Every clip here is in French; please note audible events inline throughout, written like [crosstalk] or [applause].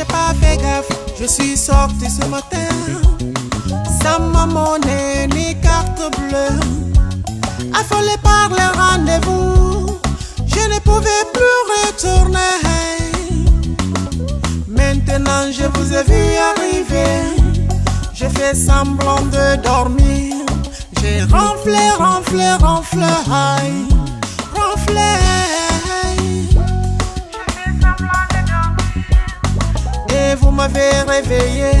J'ai pas fait gaffe. Je suis sorti ce matin sans ma monnaie ni carte bleue. Affolé par le rendez-vous, je ne pouvais plus retourner. Maintenant, je vous ai vu arriver. J'ai fait semblant de dormir. J'ai ronflé, ronflé, ronflé, ronflé. M'avez réveillé.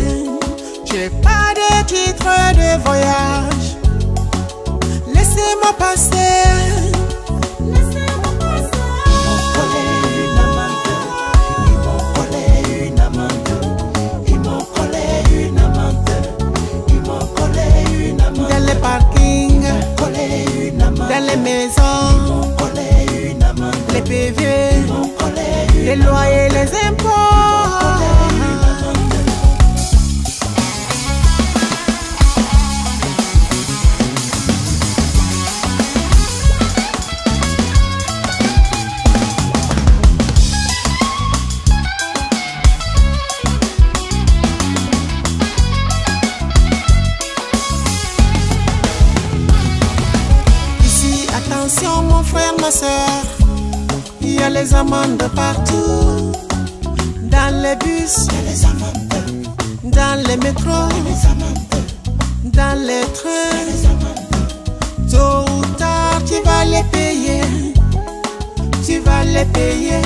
J'ai pas de titre de voyage. Laissez-moi passer. Laissez-moi passer. Dans les parkings, dans les maisons, les PV, les loyers, les impôts. Mon frère, ma soeur, il y a les amendes partout. Dans les bus, dans les métros, dans les trains. Tôt ou tard, tu vas les payer. Tu vas les payer.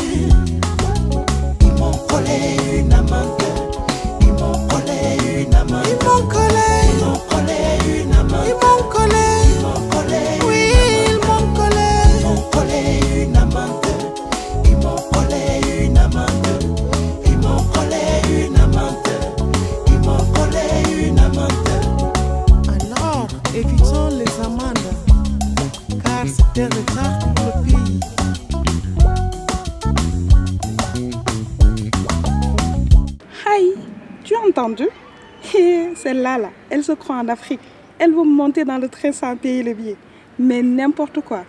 Aïe, tu as entendu? [laughs] Celle-là, là, elle se croit en Afrique. Elle veut monter dans le train sans payer le billet. Mais n'importe quoi.